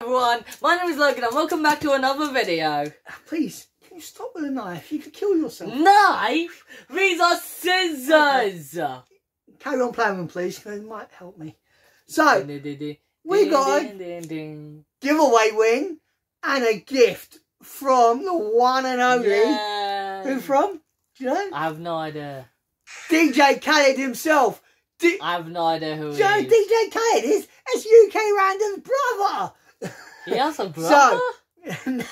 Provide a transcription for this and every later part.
everyone, my name is Logan and welcome back to another video. Please, can you stop with a knife? You could kill yourself. Knife? These are scissors! Carry on playing them, please. they might help me. So, we got a giveaway win and a gift from the one and only. Yeah. Who from? Do you know? I have no idea. DJ Khaled himself. D- I have no idea who he is. DJ Khaled is? It's UK Random's brother. He has a brother? no,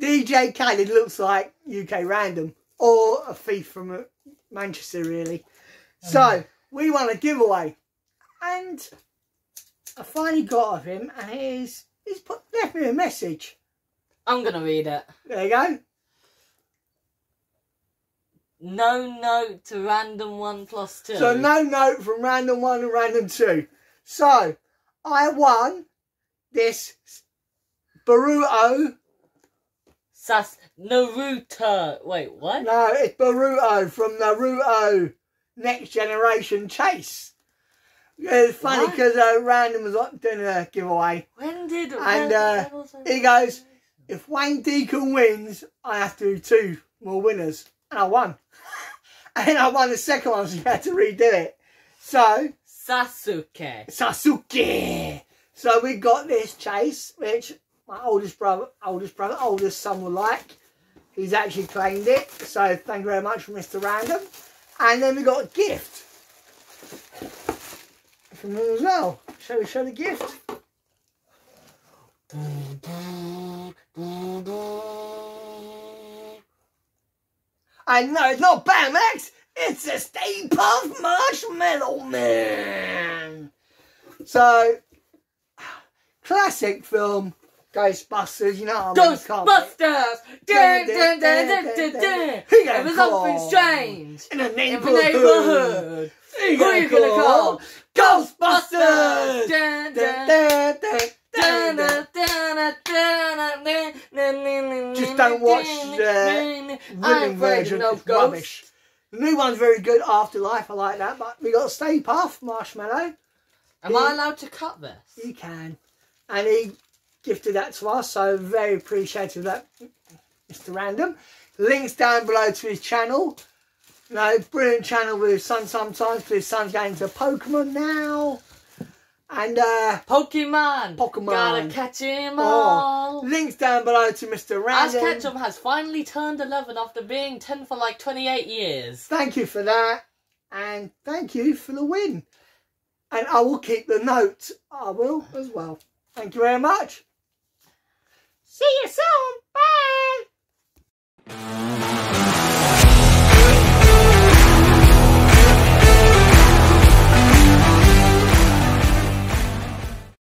DJ Khaled looks like UK Random or a thief from Manchester, really. Hmm. So we won a giveaway, and I finally got of him, and he's he's put left me a message. I'm gonna read it. There you go. No note to random one plus two. So no note from random one and random two. So I won this Boruto. Sas Naruto. Wait, what? No, it's Boruto from Naruto Next Generation Chase. It's funny because uh, Random was like doing a giveaway. When did And, uh, he goes, If Wayne Deacon wins, I have to do two more winners. And I won. and I won the second one, so you had to redo it. So, Sasuke. Sasuke. So we got this chase, which my oldest brother, oldest brother, oldest son will like. He's actually claimed it. So thank you very much for Mr. Random. And then we got a gift from him as well. Shall we show the gift? And no, it's not Baymax. It's a Stay Puft Marshmallow Man. So, classic film, Ghostbusters. You know what I mean? Ghostbusters! Dun, dun, dun, dun, dun, dun. Who you There gonna was something strange In the neighborhood. neighborhood. Who you Who are you gonna call? Ghostbusters. Dun, Dun, dun, dun, dun, dun, dun, dun, dun. dun, dun, dun, dun, dun, Just dun, don't watch the dun. I'm Women afraid version. of rubbish. The new one's very good, Afterlife. I like that. But we got Stay Puft Marshmallow. Am I allowed to cut this? You can. And he gifted that to us, so very appreciative of that, Mr. Random. Links down below to his channel. You know, brilliant channel with his son sometimes, because his son's going to Pokemon now. And uh, Pokemon. Pokemon. Gotta catch 'em oh, all. links down below to Mr. Random. Ash Ketchum has finally turned 11 after being 10 for like 28 years. Thank you for that. And thank you for the win. And I will keep the note. I will as well. Thank you very much.